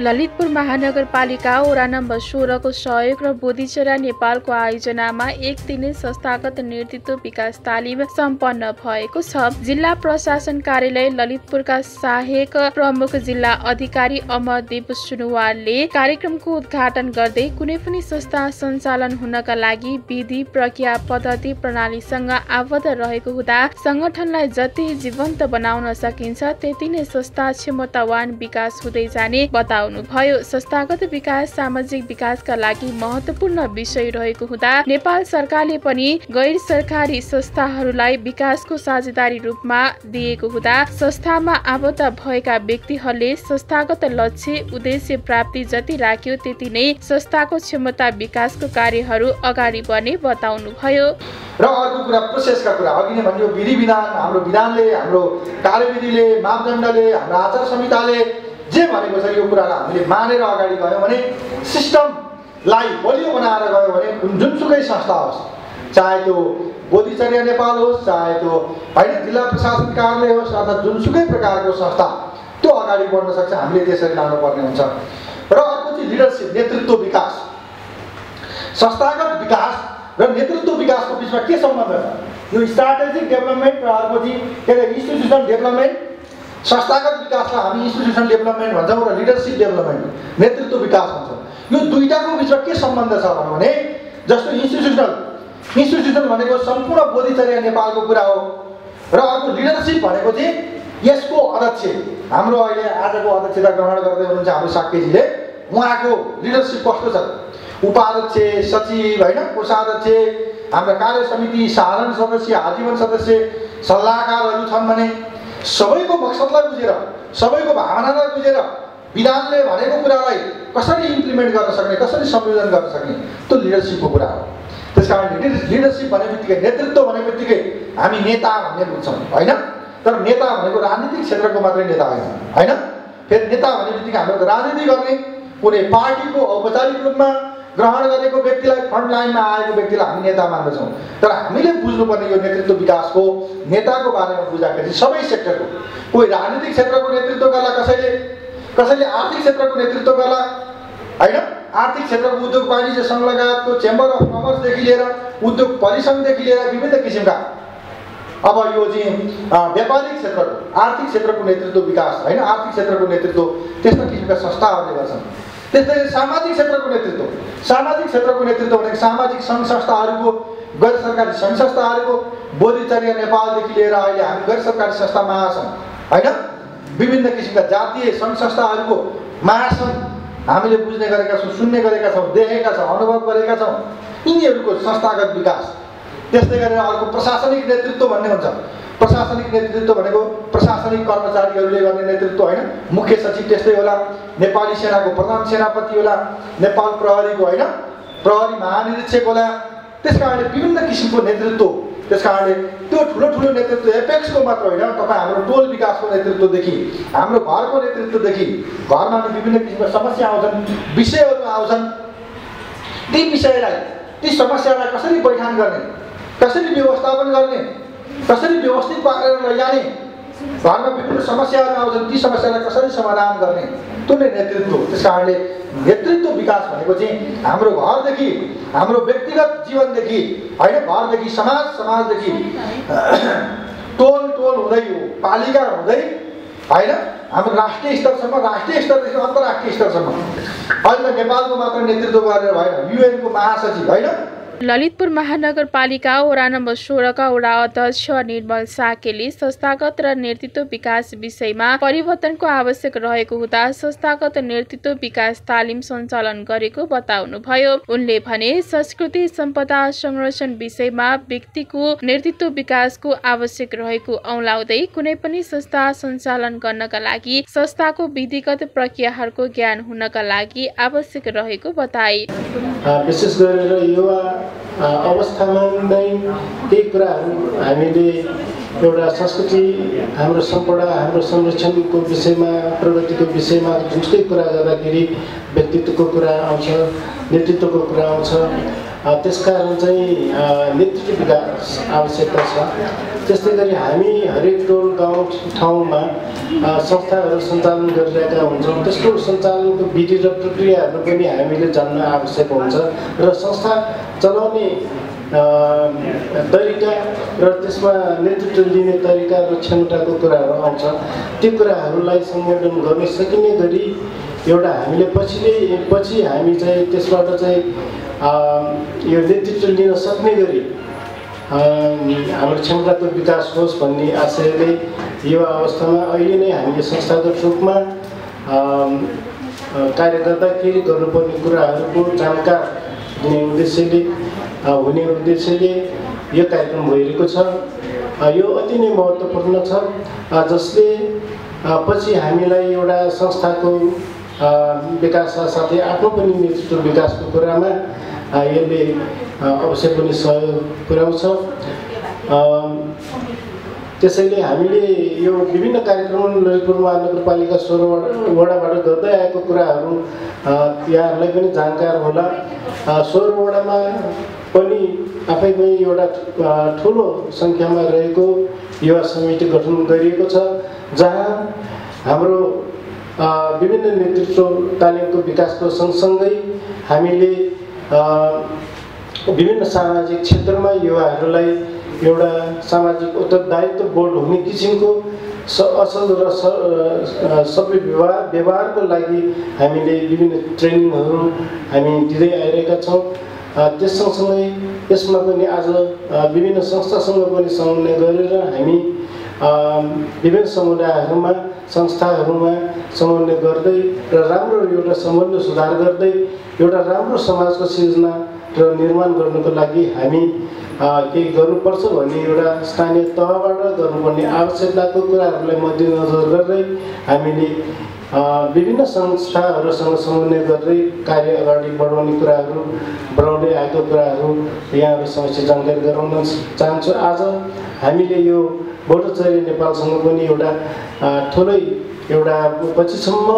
ललितपुर महानगरपालिका वडा नम्बर सोह्रको सहयोग र बोधिचरा नेपालको आयोजनामा एक दिने संस्थागत नेतृत्व विकास तालिम सम्पन्न भएको छ। जिल्ला प्रशासन कार्यालय ललितपुरका सहायक प्रमुख जिल्ला अधिकारी अमरदीप सुनुवालले कार्यक्रमको उद्घाटन गर्दै कुनै पनि संस्था सञ्चालन हुनका लागि विधि प्रक्रिया पद्धति प्रणालीसँग आबद्ध रहेको हुँदा सङ्गठनलाई जति जीवन्त बनाउन सकिन्छ त्यति नै संस्था क्षमतावान विकास हुँदै जाने बताउनुभयो संस्थागत विकास सामाजिक विकासका लागि महत्वपूर्ण विषय रहेको हुँदा नेपाल सरकारले पनि गैर सरकारी संस्थाहरूलाई विकासको साझेदारी रूपमा दिएको हुँदा संस्थामा आबद्ध भएका व्यक्तिहरूले संस्थागत लक्ष्य उद्देश्य प्राप्ति जति राख्यो त्यति नै संस्थाको क्षमता विकासको कार्यहरू अगाडि बढ्ने बताउनुभयो। र अर्को कुरा प्रोसेसका कुरा। अघि नै भनियो विधि विधान हाम्रो विधानले हाम्रो कार्यविधिले मापदण्डले हाम्रो आचार संहिताले जे भनेको छ यो कुरालाई हामीले मानेर अगाडि गयौँ भने सिस्टमलाई बलियो बनाएर गयो भने जुनसुकै संस्था होस् चाहे त्यो बोधिचर्या नेपाल होस् चाहे त्यो होइन जिल्ला प्रशासन कार्यालय होस् अथवा जुनसुकै प्रकारको संस्था त्यो अगाडि बढ्न सक्छ हामीले त्यसरी लानुपर्ने हुन्छ। र अर्को चाहिँ लिडरसिप नेतृत्व विकास। संस्थागत विकास र नेतृत्व विकासको बिचमा के सम्बन्ध छ? यो स्ट्राटेजिक डेभलपमेन्ट र अर्को चाहिँ अरे इन्स्टिट्युसनल डेभलपमेन्ट संस्थागत विकासलाई हामी इन्स्टिट्युसनल डेभलपमेन्ट भन्छौँ र लिडरसिप डेभलपमेन्ट नेतृत्व विकास भन्छौँ। यो दुईवटाको बिचमा के सम्बन्ध छ भनौँ भने जस्तो इन्स्टिट्युसनल इन्स्टिट्युसन भनेको सम्पूर्ण बोधिचर्या नेपालको कुरा हो र अर्को लिडरसिप भनेको चाहिँ यसको अध्यक्ष। हाम्रो अहिले आजको अध्यक्षता ग्रहण गर्दै हुनुहुन्छ हाम्रो साकेजीले। उहाँको लिडरसिप कस्तो छ? उपाध्यक्ष सचिव होइन कोषाध्यक्ष हाम्रा कार्य समिति साधारण सदस्य आजीवन सदस्य सल्लाहकारहरू छन् भने सबैको मकसदलाई बुझेर सबैको भावनालाई बुझेर विधानले भनेको कुरालाई कसरी इम्प्लिमेन्ट गर्न सक्ने कसरी संयोजन गर्न सक्ने त्यो लिडरसिपको कुरा हो। त्यस कारण लिडरसिप भने बित्तिकै नेतृत्व भने बित्तिकै हामी नेता भन्ने बुझ्छौँ होइन? तर नेता भनेको राजनीतिक क्षेत्रको मात्रै नेता होइन होइन? फेरि नेता भने बित्तिकै हाम्रो राजनीति गर्ने कुनै पार्टीको औपचारिक रूपमा ग्रहण गरेको व्यक्तिलाई फ्रन्ट लाइनमा आएको व्यक्तिलाई हामी नेता मान्दछौँ। तर हामीले बुझ्नुपर्ने यो नेतृत्व विकासको नेताको बारेमा बुझ्दाखेरि सबै सेक्टरको कोही राजनीतिक क्षेत्रको नेतृत्व गर्ला कसैले कसैले आर्थिक क्षेत्रको नेतृत्व गर्ला होइन? आर्थिक क्षेत्रको उद्योग वाणिज्य सङ्घ लगायतको चेम्बर अफ कमर्सदेखि लिएर उद्योग परिसङ्घदेखि लिएर विभिन्न किसिमका। अब यो चाहिँ व्यापारिक क्षेत्रको आर्थिक क्षेत्रको नेतृत्व विकास होइन? आर्थिक क्षेत्रको नेतृत्व त्यस्ता किसिमका संस्थाहरूले गर्छन्। त्यस्तै सामाजिक क्षेत्रको नेतृत्व सामाजिक क्षेत्रको नेतृत्व भनेको सामाजिक सङ्घ संस्थाहरूको गैर सरकारी सङ्घ संस्थाहरूको बोधिचर्या नेपालदेखि लिएर अहिले हामी गैर सरकारी संस्था महासङ्घ होइन? विभिन्न किसिमका जातीय सङ्घ संस्थाहरूको महासङ्घ हामीले बुझ्ने गरेका छौँ सुन्ने गरेका छौँ देखेका छौँ अनुभव गरेका छौँ यिनीहरूको संस्थागत विकास। त्यस्तै गरेर अर्को प्रशासनिक नेतृत्व भन्ने हुन्छ। प्रशासनिक नेतृत्व भनेको प्रशासनिक कर्मचारीहरूले गर्ने नेतृत्व होइन। मुख्य सचिव त्यस्तै होला नेपाली सेनाको प्रधान सेनापति होला नेपाल प्रहरीको होइन प्रहरी महानिरीक्षक होला। त्यस कारणले विभिन्न किसिमको नेतृत्व त्यस कारणले त्यो ठुलो ठुलो नेतृत्व एपेक्सको मात्र होइन तपाईँ हाम्रो टोल विकासको नेतृत्वदेखि हाम्रो घरको नेतृत्वदेखि घरमा विभिन्न किसिमका समस्या आउँछन् विषयहरू आउँछन्। ती विषयलाई ती समस्यालाई कसरी बैठान गर्ने कसरी व्यवस्थापन गर्ने कसरी व्यवस्थित पारेर लैजाने? घरमा विभिन्न समस्याहरू आउँछन्। ती समस्यालाई कसरी समाधान गर्ने? त्यो नै नेतृत्व त्यस कारणले नेतृत्व विकास भनेको चाहिँ हाम्रो घरदेखि हाम्रो व्यक्तिगत जीवनदेखि होइन घरदेखि समाज समाजदेखि टोल टोल हुँदै पालिका हुँदै होइन हाम्रो राष्ट्रिय स्तरसम्म राष्ट्रिय स्तरदेखि अन्तर्राष्ट्रिय स्तरसम्म। अहिले त नेपालको मात्र नेतृत्व गरेर भएन युएनको महासचिव होइन? ललितपुर महानगरपालिका वडा नम्बर सोह्रका वडा अध्यक्ष निर्मल साकेले संस्थागत र नेतृत्व विकास विषयमा परिवर्तनको आवश्यक रहेको हुँदा संस्थागत नेतृत्व विकास तालिम सञ्चालन गरेको बताउनुभयो। उनले भने संस्कृति सम्पदा संरक्षण विषयमा व्यक्तिको नेतृत्व विकासको आवश्यक रहेको औलाउँदै कुनै पनि संस्था सञ्चालन गर्नका लागि संस्थाको विधिगत प्रक्रियाहरूको ज्ञान हुनका लागि आवश्यक रहेको बताए। विशेष गरेर युवा अवस्थामा नै त्यही कुराहरू हामीले एउटा संस्कृति हाम्रो सम्पदा हाम्रो संरक्षणको विषयमा प्रगतिको विषयमा जुनसुकै कुरा गर्दाखेरि व्यक्तित्वको कुरा आउँछ नेतृत्वको कुरा आउँछ। त्यसकारण चाहिँ नेतृत्व विकास आवश्यकता छ। त्यस्तै गरी हामी हरेक टोल गाउँ ठाउँमा संस्थाहरू सञ्चालन गरिरहेका हुन्छौँ। त्यस्तो सञ्चालनको विधि र प्रक्रियाहरू पनि हामीले जान्न आवश्यक हुन्छ र संस्था चलाउने तरिका र त्यसमा नेतृत्व लिने तरिका र क्षमताको कुराहरू आउँछ। त्यो कुराहरूलाई संयोजन गर्न सकिने गरी एउटा हामीले पछिले पछि हामी चाहिँ त्यसबाट चाहिँ यो नेतृत्व लिन सक्ने गरी हाम्रो क्षमताको विकास होस् भन्ने आशयले युवा अवस्थामा अहिले नै हामीले संस्थागत रूपमा कार्य गर्दाखेरि गर्नुपर्ने कुराहरूको जानकार दिने उद्देश्यले हुने उद्देश्यले यो कार्यक्रम भइरहेको छ। यो अति नै महत्त्वपूर्ण छ। जसले पछि हामीलाई एउटा संस्थाको विकास साथै आफ्नो पनि नेतृत्व विकासको कुरामा यसले अवश्य पनि सहयोग पुर्याउँछ त्यसैले हामीले यो विभिन्न कार्यक्रम ललितपुर महानगरपालिका सोह्र वडाबाट गर्दै आएको कुराहरू यहाँहरूलाई पनि जानकार होला। सोह्र वडामा पनि आफैमै एउटा ठुलो सङ्ख्यामा रहेको युवा समिति गठन गरिएको छ जहाँ हाम्रो विभिन्न नेतृत्व तालिमको विकासको सँगसँगै हामीले विभिन्न सामाजिक क्षेत्रमा युवाहरूलाई एउटा सामाजिक उत्तरदायित्व बोर्ड हुने किसिमको स असल र सबै व्यवहार व्यवहारको लागि हामीले विभिन्न ट्रेनिङहरू हामी दिँदै आइरहेका छौँ। त्यस सँगसँगै यसमा पनि आज विभिन्न संस्थासँग पनि समन्वय गरेर हामी विभिन्न समुदायहरूमा संस्थाहरूमा समन्वय गर्दै र राम्रो एउटा सम्बन्ध सुधार गर्दै एउटा राम्रो समाजको सिर्जना र निर्माण गर्नुको लागि हामी केही गर्नुपर्छ भन्ने एउटा स्थानीय तहबाट गर्नुपर्ने आवश्यकताको कुराहरूलाई मध्यनजर गर्दै हामीले विभिन्न संस्थाहरूसँग समन्वय गर्दै कार्य अगाडि बढाउने कुराहरू बढाउँदै आएको कुराहरू यहाँहरू समस्या जानकारी गराउन चाहन्छु। आज हामीले यो बोटोचरी नेपालसँग पनि एउटा ठुलै एउटा पछिसम्म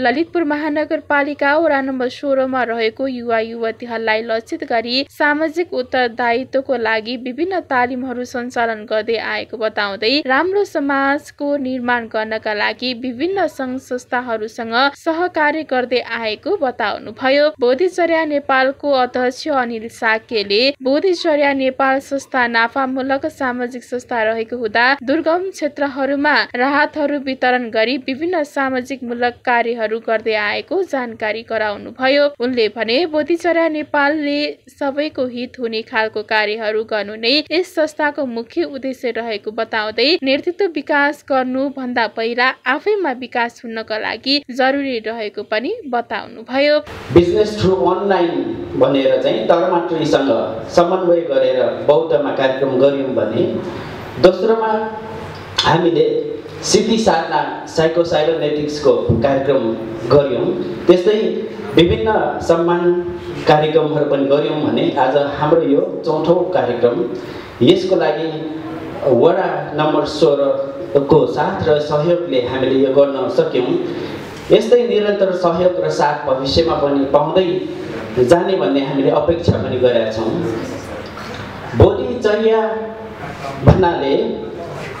ललितपुर महानगरपालिका वडा नम्बर सोह्रमा रहेको युवा युवतीहरूलाई लक्षित गरी सामाजिक उत्तरदायित्वको लागि विभिन्न तालिमहरू सञ्चालन गर्दै आएको बताउँदै राम्रो समाजको निर्माण गर्नका लागि विभिन्न सङ्घ संस्थाहरूसँग सहकार्य गर्दै आएको बताउनुभयो। बोधिचर्या नेपालको अध्यक्ष अनिल साकेले बोधिचर्या नेपाल संस्था नाफामूलक सामाजिक संस्था रहेको हुँदा दुर्गम क्षेत्रहरूमा राहतहरू वितरण गरी विभिन्न विभिन्न सामाजिक मूलक कार्यहरू गर्दै आएको जानकारी गराउनुभयो। उनले भने बोधिचरा नेपालले सबैको हित हुने खालको कार्यहरू गर्नु नै यस संस्थाको मुख्य उद्देश्य रहेको बताउँदै नेतृत्व विकास गर्नु भन्दा पहिला आफैमा विकास हुनका लागि जरुरी रहेको पनि बताउनुभयो। बिजनेस थ्रु अनलाइन भनेर चाहिँ तरमाट्रीसँग समन्वय गरेर बौद्धमा कार्यक्रम गऱ्यौँ भने दोस्रोमा हामीले सिद्धि साधना साइकोसाइबरनेटिक्सको कार्यक्रम गऱ्यौँ। त्यस्तै विभिन्न सम्मान कार्यक्रमहरू पनि गऱ्यौँ भने आज हाम्रो यो चौथो कार्यक्रम। यसको लागि वडा नम्बर सोह्रको साथ र सहयोगले हामीले यो गर्न सक्यौँ। यस्तै निरन्तर सहयोग र साथ भविष्यमा पनि पाउँदै जाने भन्ने हामीले अपेक्षा पनि गरेका छौँ। बोलीचर्या भन्नाले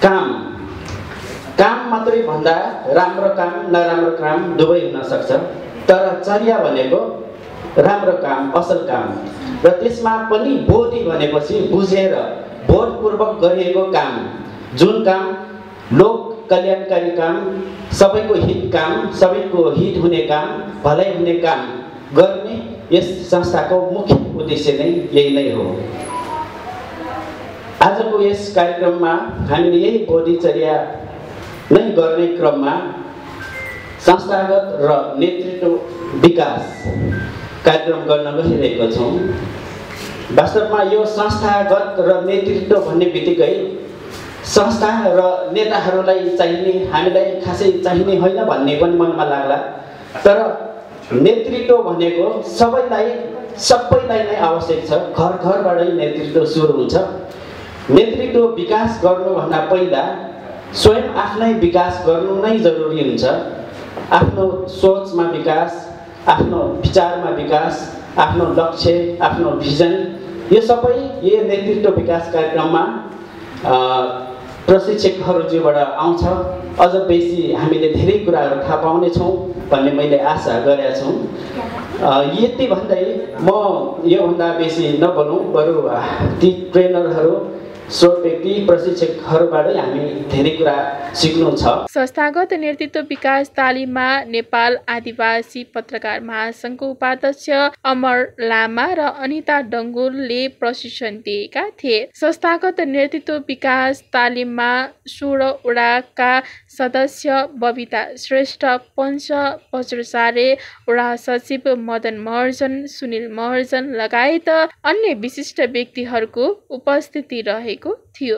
काम काम मात्रै भन्दा राम्रो काम नराम्रो काम दुवै हुनसक्छ तर चर्या भनेको राम्रो काम असल काम र त्यसमा पनि बोधी भनेपछि बुझेर बोधपूर्वक गरिएको काम जुन काम लोक कल्याणकारी काम सबैको हित काम सबैको हित हुने काम भलाइ हुने काम गर्ने यस संस्थाको मुख्य उद्देश्य नै यही नै हो। आजको यस कार्यक्रममा हामीले यही बोधिचर्या नै गर्ने क्रममा संस्थागत र नेतृत्व विकास कार्यक्रम गर्न गइरहेको छौँ। वास्तवमा यो संस्थागत र नेतृत्व भन्ने बित्तिकै संस्था र नेताहरूलाई चाहिने हामीलाई खासै चाहिने होइन भन्ने पनि मनमा लाग्ला। तर नेतृत्व भनेको सबैलाई सबैलाई नै आवश्यक छ। घर घरबाटै नेतृत्व सुरु हुन्छ। नेतृत्व विकास गर्नुभन्दा पहिला स्वयं आफ्नै विकास गर्नु नै जरुरी हुन्छ। आफ्नो सोचमा विकास आफ्नो विचारमा विकास आफ्नो लक्ष्य आफ्नो भिजन यो सबै यो नेतृत्व विकास कार्यक्रममा प्रशिक्षकहरूज्यूबाट आउँछ। अझ बेसी हामीले धेरै कुराहरू थाहा पाउनेछौँ भन्ने मैले आशा गरेका छौँ। यति भन्दै म योभन्दा बेसी नबोलौँ बरु ती ट्रेनरहरू स्रोत व्यक्ति हामी धेरै कुरा सिक्नु छ संस्थागत नेतृत्व विकास तालिममा नेपाल आदिवासी पत्रकार महासङ्घको उपाध्यक्ष अमर लामा र अनिता डङ्गुलले प्रशिक्षण दिएका थिए। संस्थागत नेतृत्व विकास तालिममा सोह्रवटाका सदस्य बबिता श्रेष्ठ पञ्च बज्रसारे वडा सचिव मदन महर्जन सुनिल महर्जन लगायत अन्य विशिष्ट व्यक्तिहरूको उपस्थिति रहे रहेको थियो।